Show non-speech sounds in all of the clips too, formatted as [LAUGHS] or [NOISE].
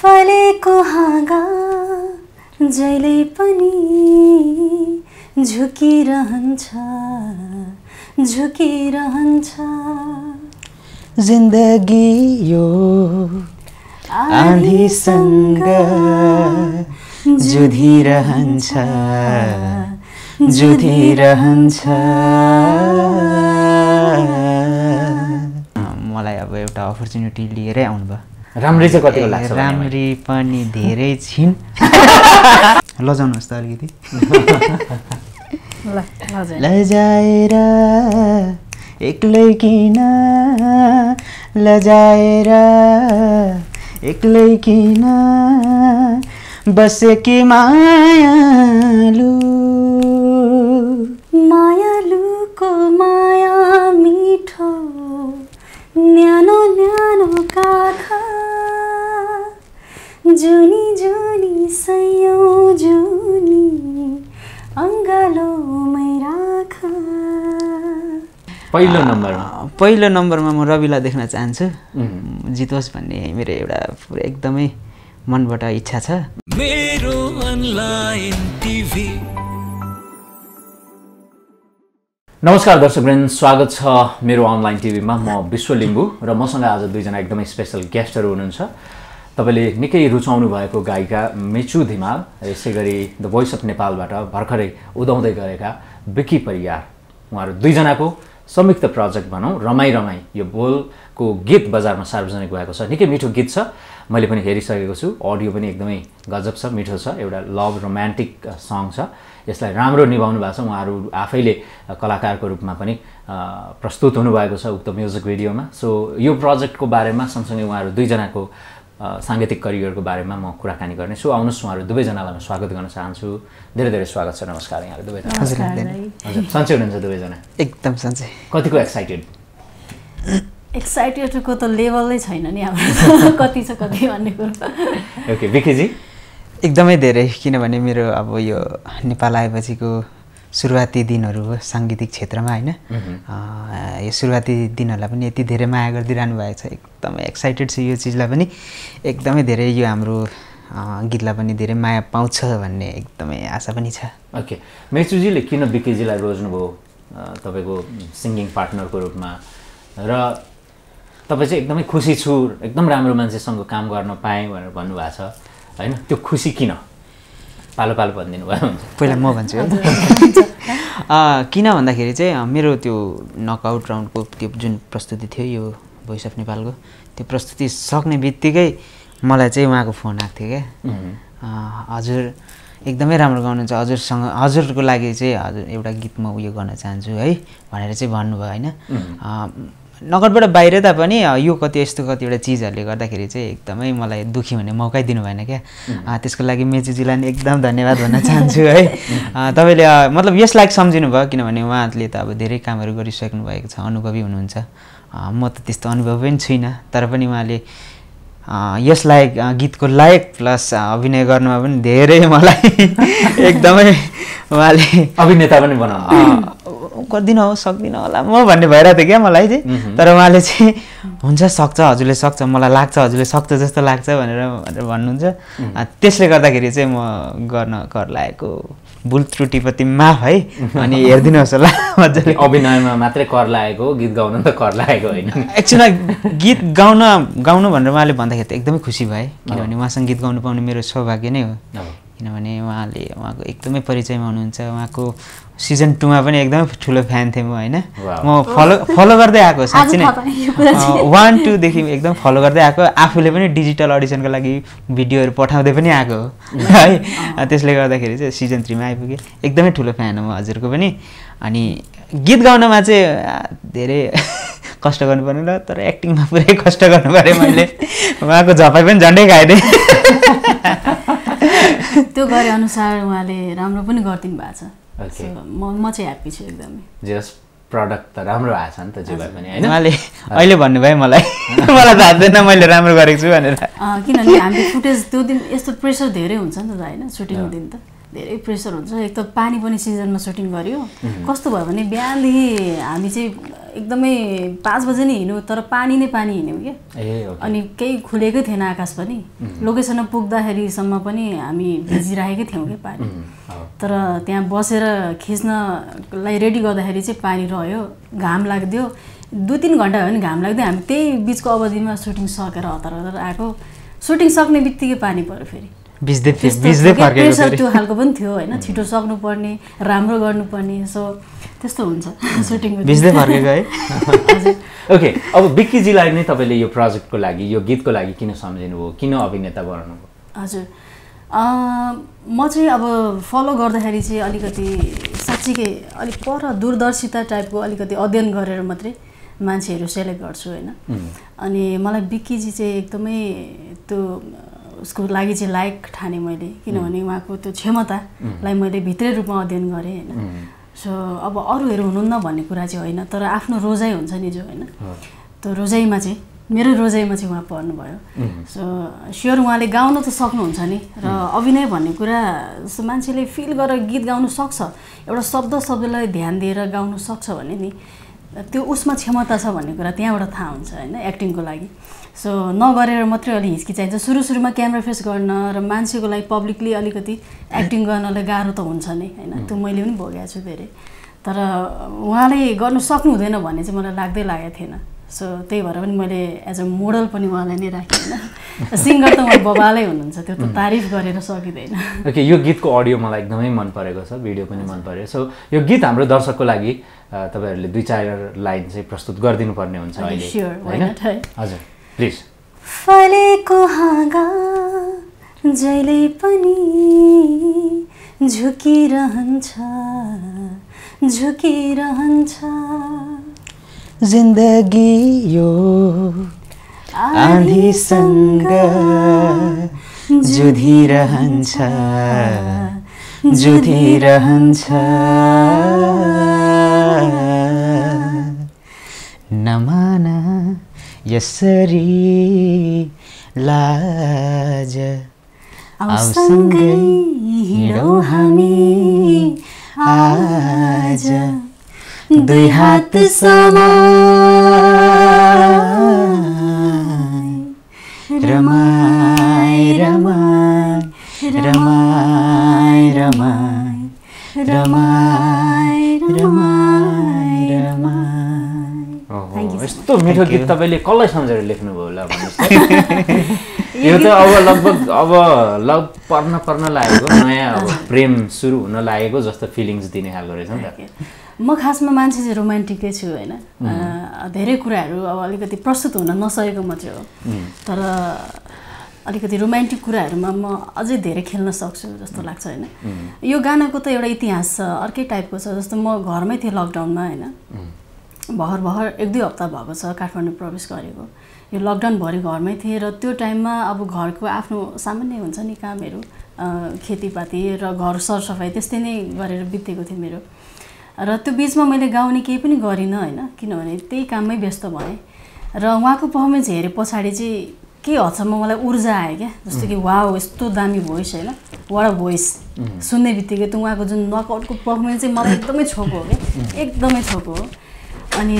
फलेको हाँगा जहिले पनि झुकिरहन्छ झुकिरहन्छ। जिन्दगी यो आँधीसँग जुधिरहन्छ जुधिरहन्छ। मलाई अब एउटा अपर्च्युनिटी लिएरै आउनुभयो। राम्रै चाहिँ कतिको लाग्छ राम्री पनि धेरै छिन्। [LAUGHS] लजाउनुहोस् त अलिकति। लजाएर एक्लै किन? लजाएर एक्लै किन? बसेकी मायालु। जुनी जुनी सयौँ जुनी अङ्गालोमै राख। पहिलो नम्बरमा पहिलो नम्बरमा म रविलाई देख्न चाहन्छु. जितोस् भन्ने मेरो एउटा पुरा एकदमै मनबाट इच्छा छ। मेरो अनलाइन टिभी। नमस्कार दर्शकवृन्द स्वागत छ मेरो अनलाइन टिभीमा म विश्व लिम्बू र मसँग आज दुईजना एकदमै स्पेसल गेस्टहरू हुनुहुन्छ। तपाईँले निकै रुचाउनु भएको गायिका मेचु धिमाल यसै गरी द भोइस अफ नेपालबाट भर्खरै उदाउँदै गरेका विकी परियार। उहाँहरू दुईजनाको संयुक्त प्रोजेक्ट भनौँ रमाई रमाई यो बोलको गीत बजारमा सार्वजनिक भएको छ। निकै मिठो गीत छ। मैले पनि हेरिसकेको छु। अडियो पनि एकदमै गजब छ मिठो छ। एउटा लभ रोमान्टिक सङ छ। यसलाई राम्रो निभाउनु भएको छ। उहाँहरू आफैले कलाकारको रूपमा पनि प्रस्तुत हुनुभएको छ उक्त म्युजिक भिडियोमा। सो यो प्रोजेक्टको बारेमा सँगसँगै उहाँहरू दुईजनाको साङ्गीतिक करियरको बारेमा म कुराकानी गर्नेछु। आउनुहोस् उहाँहरू दुवैजनालाई म स्वागत गर्न चाहन्छु। धेरै धेरै स्वागत छ नमस्कार यहाँहरू दुवैजना। हजुर सन्चै हुनुहुन्छ दुवैजना? एकदम सन्चै। कतिको एक्साइटेड एक्साइटेडको त लेभलै छैन नि हाम्रो। [LAUGHS] कति छ कति भन्ने कुरो। ओके विकीजी एकदमै धेरै किनभने मेरो अब यो नेपाल आएपछिको सुरुवाती दिनहरू हो साङ्गीतिक क्षेत्रमा होइन। यो सुरुवाती दिनहरूलाई पनि यति धेरै माया गरिदिइरहनु भएको छ एकदमै एक्साइटेड छु यो चिजलाई पनि। एकदमै धेरै यो हाम्रो गीतलाई पनि धेरै माया पाउँछ भन्ने एकदमै आशा पनि छ। ओके। मेचुजीले किन विकीजीलाई रोज्नुभयो तपाईँको सिङ्गिङ पार्टनरको रूपमा? र तपाईँ चाहिँ एकदमै खुसी छु एकदम राम्रो मान्छेसँग काम गर्न पाएँ भनेर भन्नुभएको छ होइन? त्यो खुसी किन? पालो पालो भनिदिनु भयो हुन्छ। पहिला म भन्छु है। [LAUGHS] अँ, किन भन्दाखेरि चाहिँ मेरो त्यो नकआउट राउन्डको त्यो जुन प्रस्तुति थियो यो भोइस अफ नेपालको त्यो प्रस्तुति सक्ने बित्तिकै मलाई चाहिँ उहाँको फोन आएको थियो क्या। अँ, हजुर एकदमै राम्रो गाउनुहुन्छ। हजुरसँग हजुरको लागि चाहिँ हजुर एउटा गीत म उयो गर्न चाहन्छु है भनेर चाहिँ भन्नुभयो होइन? अँ, नगरबाट बाहिर तापनि यो कति यस्तो कतिवटा चिजहरूले गर्दाखेरि चाहिँ एकदमै मलाई दुःखी हुने मौकै दिनु भएन क्या। त्यसको लागि मेचुजीलाई नि एकदम धन्यवाद भन्न चाहन्छु है। [LAUGHS] तपाईँले मतलब यसलाई सम्झिनु भयो किनभने उहाँले त अब धेरै कामहरू गरिसक्नु भएको छ अनुभवी हुनुहुन्छ। म त त्यस्तो अनुभवी पनि छुइनँ तर पनि उहाँले यस लायक गीतको लायक प्लस अभिनय गर्नुमा पनि धेरै मलाई [LAUGHS] एकदमै उहाँले अभिनेता पनि बनाउनु [LAUGHS] गर्दिनँ हो सक्दिनँ होला। म भन्ने भइरहेको थियो क्या मलाई चाहिँ। तर उहाँले चाहिँ हुन्छ सक्छ हजुरले सक्छ मलाई लाग्छ हजुरले सक्छ जस्तो लाग्छ भनेर भनेर भन्नुहुन्छ। त्यसले गर्दाखेरि चाहिँ म गर्न कर लागेको भुल त्रुटिप्रति माफ है। अनि हेरिदिनुहोस् होला मजाले। अभिनयमा मात्रै कर लागेको गीत गाउन त कर लागेको होइन। एक्चुअली गीत गाउन गाउनु भनेर उहाँले भन्दाखेरि त एकदमै खुसी भएँ। किनभने उहाँसँग गीत गाउनु पाउने मेरो सौभाग्य नै हो। किनभने उहाँले उहाँको एकदमै परिचयमा हुनुहुन्छ। उहाँको सिजन टूमा पनि एकदमै ठुलो फ्यान थिएँ म होइन। म फलो फलो गर्दै आएको साँच्ची नै। वान टूदेखि एकदम फलो गर्दै आएको। आफूले पनि डिजिटल अडिसनको लागि भिडियोहरू पठाउँदै पनि आएको। हो है? त्यसले गर्दाखेरि चाहिँ सिजन थ्रीमा आइपुगेँ। एकदमै ठुलो फ्यान हो म हजुरको पनि। अनि गीत गाउनमा चाहिँ धेरै [LAUGHS] कष्ट गर्नु पर्ने र तर एक्टिङमा पुरै कष्ट गर्नु पऱ्यो मैले। उहाँको झपाइ पनि झन्डै खाइदिएँ। [LAUGHS] [LAUGHS] त्यो गरे अनुसार उहाँले राम्रो पनि गरिदिनु भएको छ। म म चाहिँ ह्याप्पी छु एकदमै। जस प्रडक्ट त राम्रो आएछ नि त जे भए पनि होइन? उहाँले अहिले भन्नुभयो मलाई। [LAUGHS] मलाई थाहा थिएन मैले राम्रो गरेको छु भनेर। अँ, किनभने हामीले फुटेज त्यो दिन यस्तो प्रेसर धेरै हुन्छ नि त होइन? सुटिङको दिन त। धेरै प्रेसर हुन्छ। एक त पानी पनि सिजनमा सुटिङ गर्यो कस्तो भयो भने बिहानदेखि हामी चाहिँ एकदमै पाँच बजे नै हिँड्यौँ तर पानी नै पानी हिँड्यौँ क्या। अनि केही खुलेकै थिएन आकाश पनि। लोकेसनमा पुग्दाखेरिसम्म पनि हामी भिजिरहेकै थियौँ क्या पानी। तर त्यहाँ बसेर खिच्नलाई रेडी गर्दाखेरि चाहिँ पानी रह्यो घाम लाग्दियो दुई तिन घन्टा भयो भने घाम लाग्दै हामी त्यही बिचको अवधिमा सुटिङ सकेर हतार हतार आएको। सुटिङ सक्ने बित्तिकै पानी पऱ्यो फेरि। बिच्दै बिच्दै प्रेसर त्यो खालको पनि थियो होइन छिटो सक्नुपर्ने राम्रो गर्नुपर्ने सो त्यस्तो हुन्छ [LAUGHS] सुटिङको बिच्दै फर्केको है? [LAUGHS] ओके अब बिक्कीजीलाई नै तपाईँले यो प्रोजेक्टको लागि यो गीतको लागि किन सम्झिनुभयो? किन अभिनेता बनाउनुभयो हजुर। म चाहिँ अब फलो गर्दाखेरि चाहिँ अलिकति साँच्चीकै अलिक पर दूरदर्शिता टाइपको अलिकति अध्ययन गरेर मात्रै मान्छेहरू सेलेक्ट गर्छु होइन। अनि मलाई बिक्कीजी चाहिँ एकदमै त्यो उसको लागि चाहिँ लायक ठाने मैले किनभने उहाँको त्यो क्षमतालाई मैले भित्रै रूपमा अध्ययन गरेँ होइन। सो अब अरूहरू हुनुहुन्न भन्ने कुरा चाहिँ होइन तर आफ्नो रोजाइ हुन्छ नि जो होइन। त्यो रोजाइमा चाहिँ मेरो रोजाइमा चाहिँ उहाँ पर्नुभयो सो स्योर उहाँले गाउन त सक्नुहुन्छ नि र अभिनय भन्ने कुरा जस्तो मान्छेले फिल गरेर गीत गाउनु सक्छ एउटा शब्द शब्दलाई ध्यान दिएर गाउनु सक्छ भने नि त्यो उसमा क्षमता छ भन्ने कुरा त्यहाँबाट थाहा हुन्छ होइन एक्टिङको लागि। सो नगरेर मात्रै अलि हिचकिचाइन्छ। सुरु सुरुमा क्यामेरा फेस गर्न र मान्छेको लागि पब्लिकली अलिकति एक्टिङ गर्नलाई गाह्रो त हुन्छ नै होइन? त्यो मैले पनि भोगेको छु धेरै। तर उहाँले गर्नु सक्नु हुँदैन भन्ने चाहिँ मलाई लाग्दै लागेको थिएन। सो त्यही भएर पनि मैले एज अ मोडल पनि उहाँलाई नै राखेँ होइन। सिङ्गर त उहाँ बबालै हुनुहुन्छ त्यो त तारिफ गरेर सकिँदैन। ओके यो गीतको अडियो मलाई एकदमै मन परेको छ भिडियो पनि मन पऱ्यो सो यो गीत हाम्रो दर्शकको लागि तपाईँहरूले दुई चार लाइन चाहिँ प्रस्तुत गरिदिनु पर्ने हुन्छ? हजुर प्लिज। फलेको हाँगा जहिले पनि झुकिरहन्छ झुकिरहन्छ। जिन्दगी यो आँधीसँग जुधिरहन्छ जुधिरहन्छ नमाना यसरी लाज आउँसँगै हिँडौँ हामी आज दुई हात समाई। रमाई रमाई रमाई रमाई। रमाई रमाई रमाई। Thank you, ओहो, यस्तो मिठो गीत तपाईँले कसलाई सम्झेर लेख्नुभयो होला भन्नुहोस्। [LAUGHS] [LAUGHS] यो त अब लगभग अब लग पर्न पर्न लागेको नयाँ अब [LAUGHS] प्रेम सुरु हुन लागेको जस्तो फिलिङ्स दिने खालको रहेछ नि त। म खासमा मान्छे चाहिँ रोमान्टिकै छु होइन? धेरै कुराहरू अब अलिकति प्रस्तुत हुन नसकेको मात्रै हो। तर अलिकति रोमान्टिक कुराहरूमा म अझै धेरै खेल्न सक्छु जस्तो लाग्छ होइन? यो गानाको त एउटा इतिहास छ अर्कै टाइपको छ जस्तो म घरमै थिएँ लकडाउनमा होइन? भर्खर भर्खर एक दुई हप्ता भएको छ काठमाडौँ प्रवेश गरेको। यो लकडाउनभरि घरमै थिएँ र त्यो टाइममा अब घरको आफ्नो सामान्य हुन्छ नि कामहरू खेतीपाती र घर सरसफाइ त्यस्तै नै गरेर बितेको थियो मेरो। र त्यो बिचमा मैले गाउने केही पनि गरिनँ होइन किनभने त्यही काममै व्यस्त भएँ। र उहाँको पर्फर्मेन्स हेरे पछाडि चाहिँ के हदसम्म मलाई ऊर्जा आयो क्या जस्तो कि वा यस्तो दामी भोइस होइन वाडा भोइस सुन्ने बित्तिकै त उहाँको जुन नकआउटको पर्फर्मेन्स चाहिँ मलाई एकदमै छोको हो क्या एकदमै छोको हो। अनि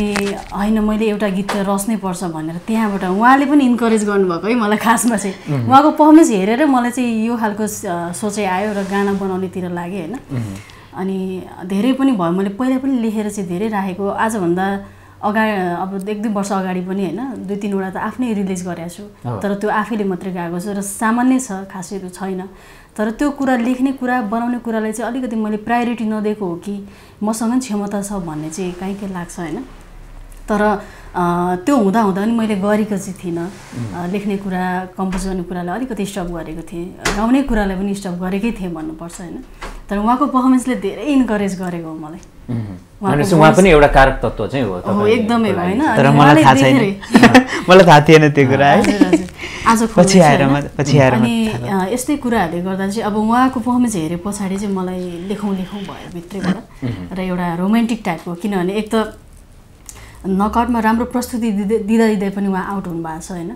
होइन मैले एउटा गीत त रच्नै पर्छ भनेर त्यहाँबाट उहाँले पनि इन्करेज गर्नुभएको है मलाई खासमा चाहिँ। उहाँको पर्फर्मेन्स हेरेर मलाई चाहिँ यो खालको सोचाइ आयो र गाना बनाउनेतिर लागेँ होइन। अनि धेरै पनि भयो। मैले पहिला पनि लेखेर चाहिँ धेरै राखेको। आजभन्दा अगाडि अब एक दुई वर्ष अगाडि पनि होइन दुई तिनवटा त आफ्नै रिलिज गरेको छु। तर त्यो आफैले मात्रै गाएको छु र सामान्य छ खासै त्यो छैन। तर त्यो कुरा लेख्ने कुरा बनाउने कुरालाई चाहिँ अलिकति मैले प्रायोरिटी नदिएको हो कि मसँग पनि क्षमता छ भन्ने चाहिँ काहीँ के लाग्छ होइन। तर त्यो हुँदा हुँदा पनि मैले गरेको चाहिँ थिइनँ। लेख्ने कुरा कम्पोज गर्ने कुरालाई अलिकति स्टप गरेको थिएँ। गाउने कुरालाई पनि स्टप गरेकै थिएँ भन्नुपर्छ होइन। तर उहाँको पर्फर्मेन्सले धेरै इन्करेज गरेको हो मलाई। भनेपछि उहाँ पनि एउटा कारक तत्त्व चाहिँ हो एकदमै। होइन तर मलाई थाहा छैन। [LAUGHS] मलाई थाहा थिएन त्यो कुरा है। आज [LAUGHS] पछि आएर आएर अनि यस्तै कुराहरूले गर्दा चाहिँ अब उहाँको पर्फर्मेन्स हेरे पछाडि चाहिँ मलाई लेखौँ लेखौँ भयो भित्रैबाट। र एउटा रोमान्टिक टाइपको किनभने एक त नकआउटमा राम्रो प्रस्तुति दिँदै दिँदा दिँदै पनि उहाँ आउट हुनुभएको छ होइन?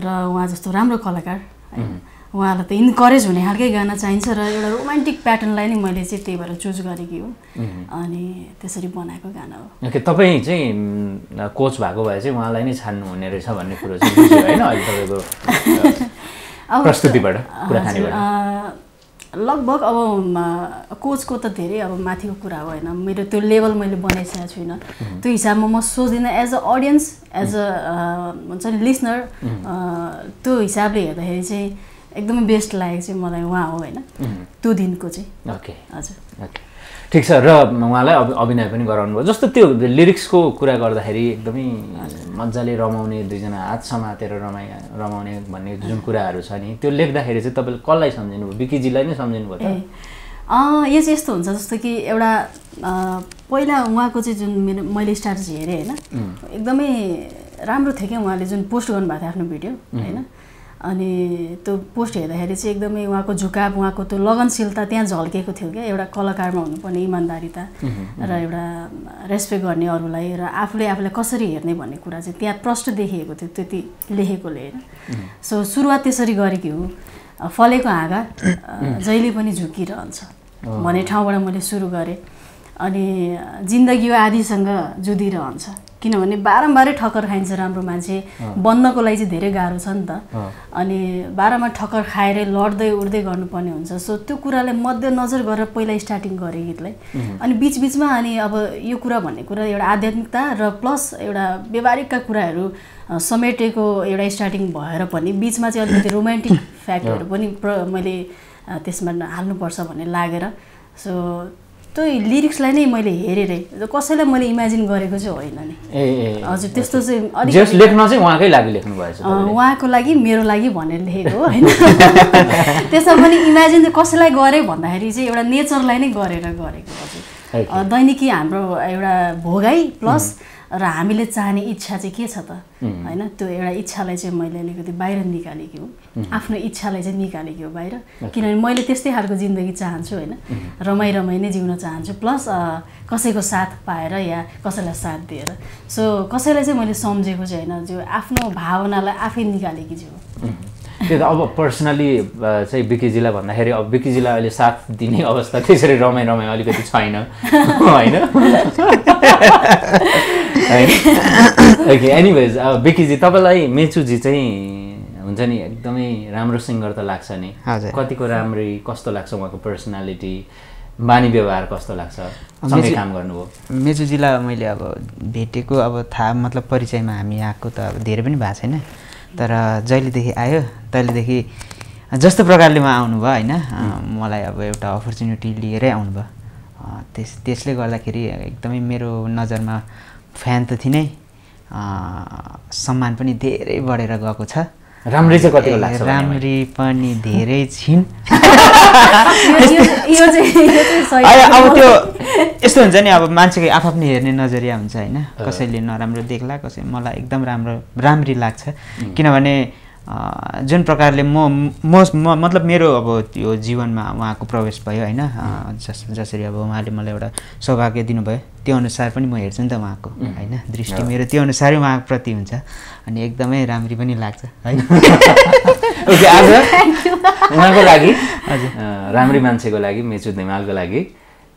र उहाँ जस्तो राम्रो कलाकार होइन? उहाँलाई त इन्करेज हुने खालकै गाना चाहिन्छ र एउटा रोमान्टिक प्याटर्नलाई नै मैले चाहिँ त्यही भएर चुज गरेकी हो। अनि त्यसरी बनाएको गाना हो। ओके तपाईँ चाहिँ कोच भएको भए चाहिँ उहाँलाई नै छान्नु हुने रहेछ भन्ने कुरो चाहिँ होइन अहिले तपाईँको [LAUGHS] प्रस्तुतिबाट लगभग अब कोचको त धेरै अब माथिको कुरा हो होइन। मेरो त्यो लेभल मैले बनाइसकेको छुइनँ। त्यो हिसाबमा म सोच्दिनँ as a audience as a हुन्छ नि लिसनर त्यो हिसाबले हेर्दाखेरि चाहिँ एकदमै बेस्ट लागेको चाहिँ मलाई उहाँ हो होइन। त्यो दिनको चाहिँ। ओके। हजुर। ओके। ठिक छ र उहाँलाई अभि- अभिनय पनि गराउनु भयो जस्तो त्यो लिरिक्सको कुरा गर्दाखेरि एकदमै मजाले रमाउने दुईजना हात समातेर रमाइ रमाउने भन्ने जुन कुराहरू छ नि त्यो लेख्दाखेरि चाहिँ तपाईँले कसलाई सम्झिनु भयो विकिजीलाई नै सम्झिनु भयो यो चाहिँ यस्तो हुन्छ जस्तो कि एउटा पहिला उहाँको चाहिँ जुन मेरो मैले स्टाटस हेरेँ होइन एकदमै राम्रो थियो क्या उहाँले जुन पोस्ट गर्नुभएको थियो आफ्नो भिडियो होइन? अनि त्यो पोस्ट हेर्दाखेरि चाहिँ एकदमै उहाँको झुकाव उहाँको त्यो लगनशीलता त्यहाँ झल्केको थियो क्या। एउटा कलाकारमा हुनुपर्ने इमान्दारिता र एउटा रेस्पेक्ट गर्ने अरूलाई र आफूले आफूलाई कसरी हेर्ने भन्ने कुरा चाहिँ त्यहाँ प्रष्ट देखिएको थियो त्यति लेखेकोले होइन सो सुरुवात त्यसरी गरेकी हो। फलेको हाँगा जहिले पनि झुकिरहन्छ भन्ने ठाउँबाट मैले सुरु गरेँ। अनि जिन्दगी हो आदिसँग जुधिरहन्छ। किनभने बारम्बारै ठक्कर खाइन्छ राम्रो मान्छे। बन्नको लागि चाहिँ धेरै गाह्रो छ नि त। अनि बाह्रमा ठक्कर खाएर लड्दै उड्दै गर्नुपर्ने हुन्छ। सो त्यो कुरालाई मध्यनजर गरेर पहिला स्टार्टिङ गरेँ गीतलाई। अनि बिचबिचमा अनि अब यो कुरा भन्ने कुरा एउटा आध्यात्मिकता र प्लस एउटा व्यवहारिकका कुराहरू समेटेको एउटा स्टार्टिङ भएर पनि बिचमा चाहिँ अलिकति रोमान्टिक फ्याक्टहरू [LAUGHS] पनि प्र मैले त्यसमा हाल्नुपर्छ भन्ने लागेर। सो त्यो लिरिक्सलाई नै मैले हेरेरै कसैलाई मैले इमेजिन गरेको चाहिँ होइन नि। ए हजुर त्यस्तो चाहिँ जस अलिकति लेख्न चाहिँ उहाँकै लागि लेख्नु भएछ उहाँको लागि मेरो लागि भनेर लेखेको होइन? [LAUGHS] त्यसमा पनि इमेजिन चाहिँ कसैलाई गरेँ भन्दाखेरि चाहिँ एउटा नेचरलाई नै गरेर गरेको हजुर। दैनिकी हाम्रो एउटा भोगाइ प्लस र हामीले चाहने इच्छा चाहिँ के छ त? होइन त्यो एउटा इच्छालाई चाहिँ मैले अलिकति बाहिर निकालेकी हो। आफ्नो इच्छालाई चाहिँ निकालेकी हो बाहिर। किनभने मैले त्यस्तै खालको जिन्दगी चाहन्छु होइन। रमाइ रमाइ नै जिउन चाहन्छु प्लस कसैको साथ पाएर या कसैलाई साथ दिएर। सो कसैलाई चाहिँ मैले सम्झेको चाहिँ होइन जो आफ्नो भावनालाई आफै निकालेकी छु त्यो त अब पर्सनली चाहिँ विकिजीलाई भन्दाखेरि अब विकिजीलाई अहिले साथ दिने अवस्था त्यसरी रमाइ रमाइ अलिकति छैन। [LAUGHS] होइन? [LAUGHS] ओके एनिवेज विकिजी तपाईँलाई मेचुजी चाहिँ हुन्छ नि एकदमै राम्रो सिङ्गर त लाग्छ नि। कतिको राम्रै कस्तो लाग्छ उहाँको पर्सनालिटी बानी व्यवहार कस्तो लाग्छ? सँगै काम गर्नुभयो। मेजुजीलाई मैले अब भेटेको अब थाहा मतलब परिचयमा हामी आएको त अब धेरै पनि भएको छैन। तर जहिलेदेखि आयो तहिलेदेखि जस्तो प्रकारले उहाँ आउनुभयो होइन? मलाई अब एउटा अपर्च्युनिटी लिएरै आउनुभयो। त्यस त्यसले गर्दाखेरि एकदमै मेरो नजरमा फ्यान त थिएँ नै अँ, सम्मान पनि धेरै बढेर गएको छ। राम्रै चाहिँ कतिको लाग्छ राम्री पनि धेरै छिन्। [LAUGHS] अब त्यो यस्तो हुन्छ नि अब मान्छेको आफ्नै हेर्ने नजरिया हुन्छ होइन। कसैले नराम्रो देख्ला कसै मलाई एकदम राम्रो राम्री लाग्छ। किनभने जुन प्रकारले म म मतलब मेरो अब त्यो जीवनमा उहाँको प्रवेश भयो होइन? जस जसरी अब उहाँले मलाई एउटा सौभाग्य दिनुभयो त्यो अनुसार पनि म हेर्छु नि त उहाँको होइन? दृष्टि मेरो त्यो अनुसारै उहाँप्रति हुन्छ अनि एकदमै राम्री पनि लाग्छ होइन [LAUGHS] ओके आज उहाँको लागि अँ, राम्री मान्छेको लागि मेचु धिमालको लागि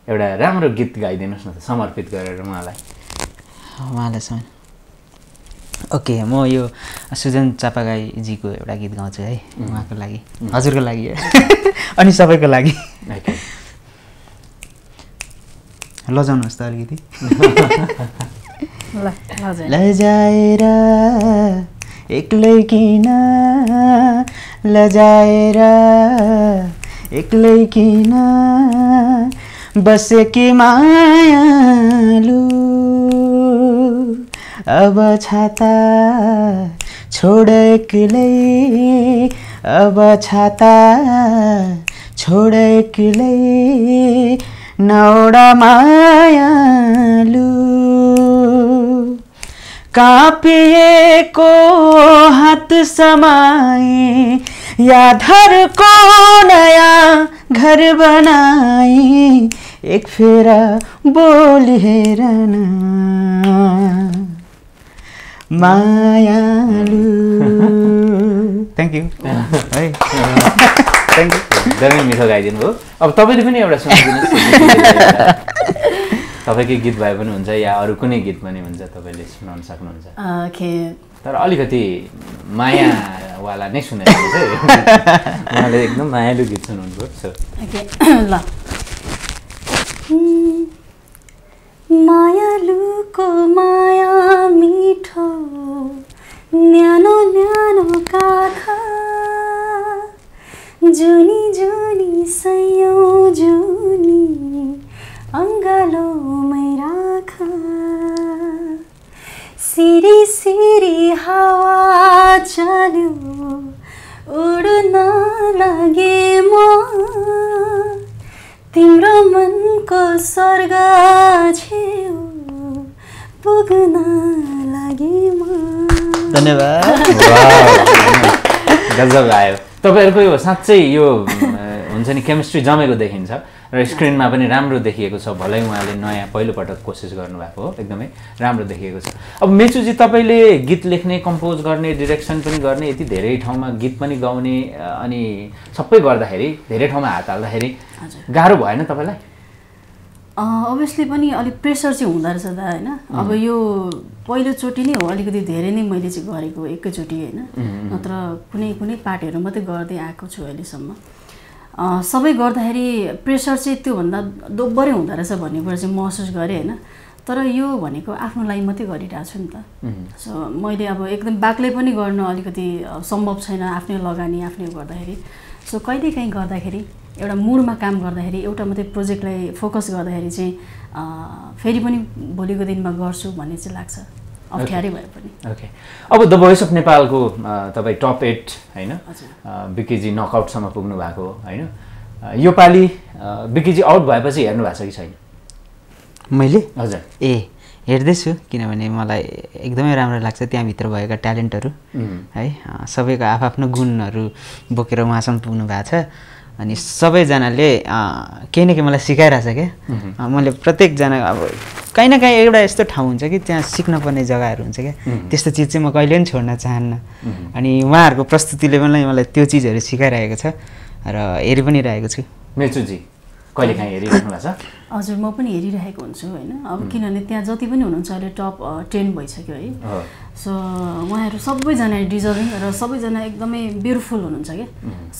एउटा राम्रो गीत गाइदिनुहोस् न त समर्पित गरेर उहाँलाई। उहाँलाई ओके म यो सुजन चापागाईजीको एउटा गीत गाउँछु है उहाँको लागि। हजुरको लागि [LAUGHS] अनि सबैको लागि। लजाउनुहोस् त अलिकति। ल लजाएर एक्लै किन? लजाएर एक्लै किन? बसेकी मायालु। अब छाता छोड एक्लै अब छाता छोड एक्लै नौडा मायालु। कापिएको हात समाए यादहरूको नयाँ घर बनाए। एक फेरा बोल हेरन मायालु थ्याङ्क यू है थ्याङ्क यू एकदमै मिठो गाइदिनु भयो अब तपाईँले पनि एउटा सुनाइदिनुहोस् [LAUGHS] तपाईँकै गीत भए पनि हुन्छ या अरू कुनै गीत पनि हुन्छ तपाईँले सुनाउन सक्नुहुन्छ? ओके। तर अलिकति मायावाला नै सुनाइदिनु चाहिँ [LAUGHS] उहाँले एकदम मायालु गीत सुनाउनु भयो सो ओके। [CLEARS THROAT] ल। मायालुको माया मिठो न्यानो न्यानो काखा। जुनी जुनी सयौँ जुनी अङ्गालोमै राख सिरी सिरी हावा चल्यो उड्न लागे म। तिम्रो मनको स्वर्ग छेउ पुग्न लागे म। धन्यवाद। [LAUGHS] गजब आयो तपाईँहरूको यो साँच्चै यो हुन्छ नि केमिस्ट्री जमेको देखिन्छ। र स्क्रिनमा पनि राम्रो देखिएको छ भलै उहाँले नयाँ पहिलोपटक कोसिस गर्नुभएको हो एकदमै राम्रो देखिएको छ। अब मेचुजी तपाईँले गीत लेख्ने कम्पोज गर्ने डिरेक्सन पनि गर्ने यति धेरै ठाउँमा गीत पनि गाउने अनि सबै गर्दाखेरि धेरै ठाउँमा हात हाल्दाखेरि गाह्रो भएन तपाईँलाई? अभियसली पनि अलिक प्रेसर चाहिँ हुँदो रहेछ दा होइन? अब यो पहिलोचोटि नै हो अलिकति धेरै नै मैले चाहिँ गरेको एकैचोटि होइन? नत्र कुनै कुनै पार्टहरू मात्रै गर्दै आएको छु अहिलेसम्म। सबै गर्दाखेरि प्रेसर चाहिँ त्योभन्दा दोब्बरै हुँदो रहेछ भन्ने कुरा चाहिँ महसुस गरेँ होइन। तर यो भनेको आफ्नो लागि मात्रै गरिरहेको छु नि त। सो मैले अब एकदम बाक्लै पनि गर्न अलिकति सम्भव छैन आफ्नै लगानी आफ्नै गर्दाखेरि। सो कहिलेकाहीँ गर्दाखेरि एउटा मुडमा काम गर्दाखेरि एउटा मात्रै प्रोजेक्टलाई फोकस गर्दाखेरि चाहिँ फेरि पनि भोलिको दिनमा गर्छु भन्ने चाहिँ लाग्छ। अप्ठ्यारै भए पनि। ओके अब द भोइस अफ नेपालको तपाईँ टप एट होइन? बिकेजी नकआउटसम्म पुग्नु भएको होइन? योपालि बिकेजी आउट भएपछि हेर्नु भएको छ कि छैन? मैले? हजुर। ए हेर्दैछु किनभने मलाई एकदमै राम्रो लाग्छ त्यहाँभित्र भएका ट्यालेन्टहरू है? सबैको आफआफ्नो गुणहरू बोकेर उहाँसम्म पुग्नु भएको छ। अनि सबैजनाले केही न केही मलाई सिकाइरहेछ क्या मैले प्रत्येकजना अब काहीँ न काहीँ एउटा यस्तो ठाउँ हुन्छ कि त्यहाँ सिक्न पर्ने जग्गाहरू हुन्छ क्या त्यस्तो चिज चाहिँ म कहिले पनि छोड्न चाहन्न। अनि उहाँहरूको प्रस्तुतिले पनि मलाई त्यो चिजहरू सिकाइरहेको छ र हेरि पनि रहेको छु। मेचुजी कहिले काहीँ हेरिराख्नु भएको छ? हजुर म पनि हेरिरहेको हुन्छु होइन। अब किनभने त्यहाँ जति पनि हुनुहुन्छ अहिले टप टेन भइसक्यो है। सो उहाँहरू सबैजना डिजर्भिङ र सबैजना एकदमै ब्युटिफुल हुनुहुन्छ क्या।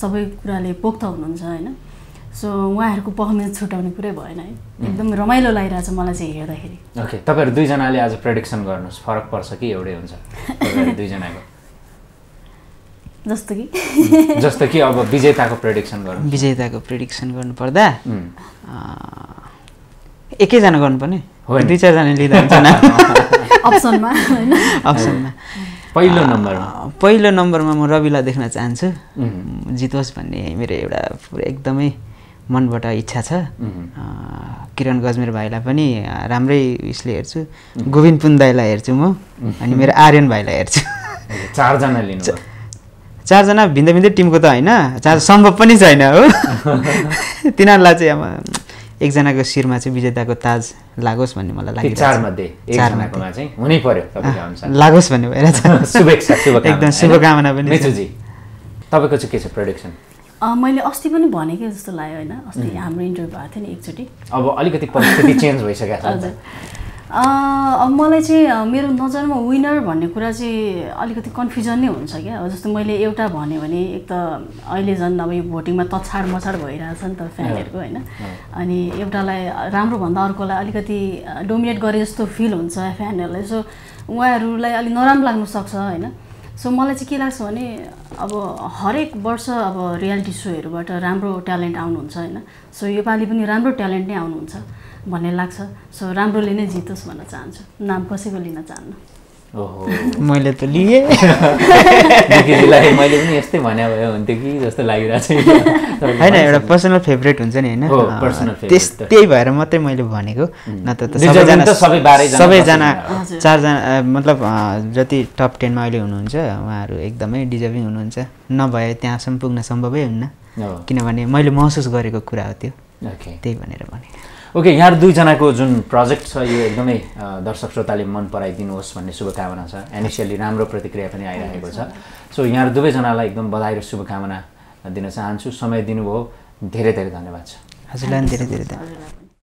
सबै कुराले पोख्त हुनुहुन्छ होइन। सो उहाँहरूको पर्फर्मेन्स छुट्याउने कुरै भएन है। एकदम रमाइलो लागिरहेछ मलाई चाहिँ हेर्दाखेरि। ओके तपाईँहरू दुईजनाले आज प्रेडिक्सन गर्नुहोस् फरक पर्छ कि एउटै हुन्छ? [LAUGHS] दुईजनाको। जस्तो कि? [LAUGHS] जस्तो कि अब विजेताको प्रेडिक्सन गर्नु विजेताको प्रिडिक्सन गर्नुपर्दा एकैजना गर्नुपर्ने। दुई चारजना लिँदा हुन्छ न? [LAUGHS] अप्सनमा अप्सनमा [LAUGHS] पहिलो नम्बरमा। पहिलो नम्बरमा म रविलाई देख्न चाहन्छु। जितोस् भन्ने मेरो एउटा पुरा एकदमै मनबाट इच्छा छ। किरण गजमेर भाइलाई पनि राम्रै उयसले हेर्छु। गोविन्द पुन दाईलाई हेर्छु म। अनि मेरो आर्यन भाइलाई हेर्छु। चारजना लिनु चारजना भिन्दै भिन्दै टिमको त होइन चार सम्भव पनि छैन हो। [LAUGHS] तिनीहरूलाई चाहिँ अब एकजनाको शिरमा चाहिँ विजेताको ताज लागोस् भन्ने मलाई छ। चारमध्ये चारमध्ये। एकजनाकोमा चाहिँ हुनै पर्यो लागोस् भन्ने भइरहेछ [LAUGHS] शुभेच्छा शुभकामना एकदम? शुभकामना पनि तपाईँको चाहिँ के छ प्रोडक्सन मैले अस्ति पनि भनेकै जस्तो लाग्यो होइन अस्ति हाम्रो इन्टरभ्यू भएको थियो नि एकचोटि। अब अलिकति परिस्थिति [LAUGHS] चेन्ज भइसकेको छ। मलाई चाहिँ मेरो नजरमा विनर भन्ने कुरा चाहिँ अलिकति कन्फ्युजन नै हुन्छ क्या। जस्तो मैले एउटा भन्यो भने एक त अहिले झन् अब यो भोटिङमा तछाड मछाड भइरहेछ नि त फ्यानहरूको होइन। अनि एउटालाई राम्रो भन्दा अर्कोलाई अलिकति डोमिनेट गरे जस्तो फिल हुन्छ फ्यानहरूलाई सो उहाँहरूलाई अलिक नराम्रो लाग्नु सक्छ होइन। सो मलाई चाहिँ के लाग्छ भने अब हरेक वर्ष अब रियालिटी सोहरूबाट राम्रो ट्यालेन्ट आउनुहुन्छ होइन। सो योपालि पनि राम्रो ट्यालेन्ट नै आउनुहुन्छ। भन्ने लाग्छ। सो राम्रोले नै जितोस् भन्न चाहन्छु। नाम कसैको लिन चाहन्न? ओहो। [LAUGHS] मैले त लिएँ। [LAUGHS] मैले पनि यस्तै भने भए हुन्थ्यो कि जस्तो लागिरहेको छ [LAUGHS] होइन एउटा पर्सनल फेभरेट हुन्छ नि होइन। त्यही भएर मात्रै मैले भनेको। नत्र त सबैजना सबैजना। चारजना मतलब जति टप टेनमा अहिले हुनुहुन्छ उहाँहरू एकदमै डिजर्भिङ हुनुहुन्छ। नभए त्यहाँसम्म पुग्न सम्भवै हुन्न। किनभने मैले महसुस गरेको कुरा हो त्यो। ओके त्यही भनेर भने ओके यहाँ दुईजनाको जुन प्रोजेक्ट छ यो एकदमै दर्शक श्रोताले मन पराइदिनुहोस् भन्ने शुभकामना छ। इनिसियली राम्रो प्रतिक्रिया पनि आइरहेको छ। सो यहाँ दुवैजनालाई एकदम बधाई र शुभकामना दिन चाहन्छु। समय दिनुभयो। धेरै धेरै धन्यवाद छ। हजुरलाई धेरै धेरै धन्यवाद।